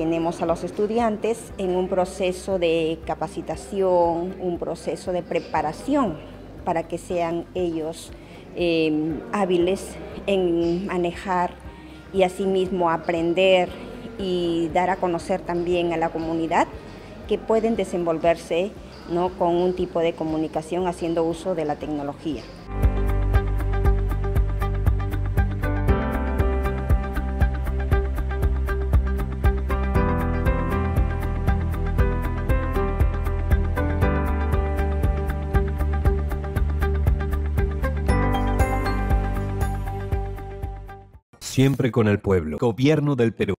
tenemos a los estudiantes en un proceso de capacitación, un proceso de preparación para que sean ellos eh, hábiles en manejar y asimismo aprender y dar a conocer también a la comunidad que pueden desenvolverse ¿no? con un tipo de comunicación haciendo uso de la tecnología. Siempre con el pueblo. Gobierno del Perú.